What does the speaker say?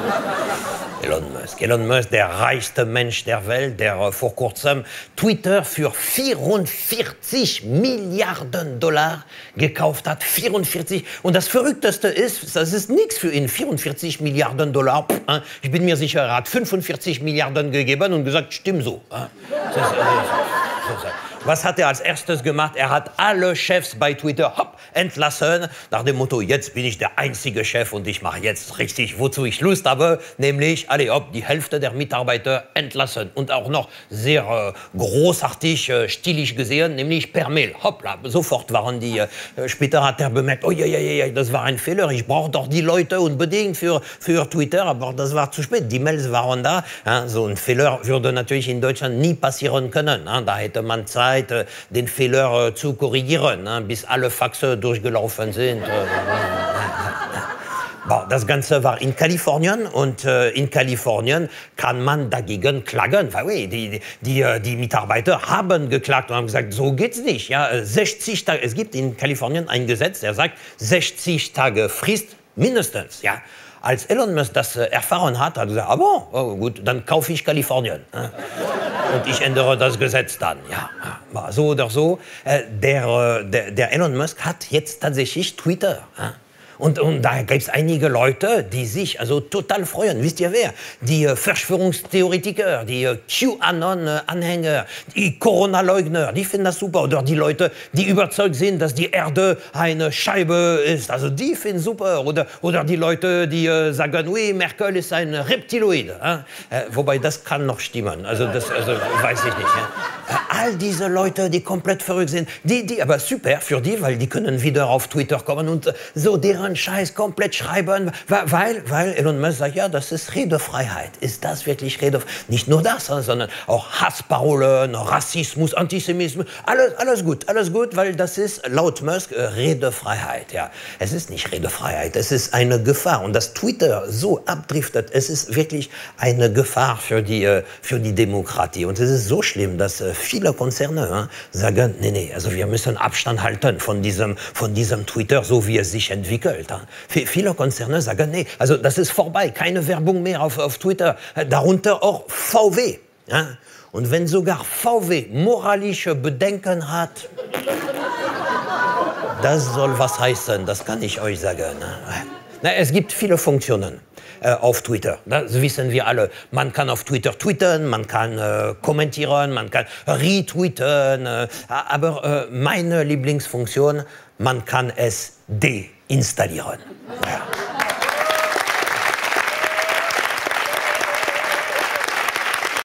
Elon Musk. Elon Musk, der reichste Mensch der Welt, der äh, vor kurzem Twitter für 44 Milliarden Dollar gekauft hat. 44. Und das Verrückteste ist, das ist nichts für ihn. 44 Milliarden Dollar. Pff, äh, ich bin mir sicher, er hat 45 Milliarden gegeben und gesagt, stimmt so. Äh. Das, das, das, was hat er als erstes gemacht? Er hat alle Chefs bei Twitter hopp, entlassen, nach dem Motto, jetzt bin ich der einzige Chef und ich mache jetzt richtig, wozu ich Lust habe, nämlich, alle hopp, die Hälfte der Mitarbeiter entlassen und auch noch sehr äh, großartig, äh, stilig gesehen, nämlich per Mail. Hoppla, sofort waren die, äh, später hat er bemerkt, oh ja, ja, ja, das war ein Fehler, ich brauche doch die Leute unbedingt für, für Twitter, aber das war zu spät, die Mails waren da. Ja, so ein Fehler würde natürlich in Deutschland nie passieren können. Ja, da hätte man Zeit, Zeit, äh, den Fehler äh, zu korrigieren, bis alle Faxe durchgelaufen sind. Äh, das Ganze war in Kalifornien und äh, in Kalifornien kann man dagegen klagen. Weil, oui, die, die, die, Mitarbeiter haben geklagt und haben gesagt, so geht's nicht. Ja, 60 Tage, es gibt in Kalifornien ein Gesetz, der sagt 60 Tage Frist mindestens. Ja. Als Elon Musk das erfahren hat, hat er gesagt, ah bon, oh, gut, dann kaufe ich Kalifornien. Und ich ändere das Gesetz dann. Ja, so oder so. Äh, der, äh, der, der Elon Musk hat jetzt tatsächlich Twitter. Und, und da gibt es einige Leute, die sich also total freuen. Wisst ihr wer? Die äh, Verschwörungstheoretiker, die äh, QAnon-Anhänger, die Corona-Leugner, die finden das super. Oder die Leute, die überzeugt sind, dass die Erde eine Scheibe ist. Also die finden super. Oder, oder die Leute, die äh, sagen, oui, Merkel ist ein Reptiloid. Äh? wobei das kann noch stimmen. Also das also, weiß ich nicht. Ja? All diese Leute, die komplett verrückt sind, die, die aber super für die, weil die können wieder auf Twitter kommen und so deren Scheiß komplett schreiben, weil, weil Elon Musk sagt, ja, das ist Redefreiheit. Ist das wirklich Redefreiheit? Nicht nur das, sondern auch Hassparolen, Rassismus, Antisemitismus, alles, alles gut, alles gut, weil das ist laut Musk äh, Redefreiheit. Ja. Es ist nicht Redefreiheit, es ist eine Gefahr. Und dass Twitter so abdriftet, es ist wirklich eine Gefahr für die, äh, für die Demokratie. Und es ist so schlimm, dass äh, viele Konzerne sagen, nee, nee, also wir müssen Abstand halten von diesem, von diesem Twitter, so wie es sich entwickelt. Geld. Viele Konzerne sagen, nee, also das ist vorbei, keine Werbung mehr auf, auf Twitter, darunter auch VW. Ja? Und wenn sogar VW moralische Bedenken hat, das soll was heißen, das kann ich euch sagen. Na, es gibt viele Funktionen äh, auf Twitter. Das wissen wir alle. Man kann auf Twitter twittern, man kann äh, kommentieren, man kann retweeten. Äh, aber äh, meine Lieblingsfunktion, man kann es de installieren. Ja.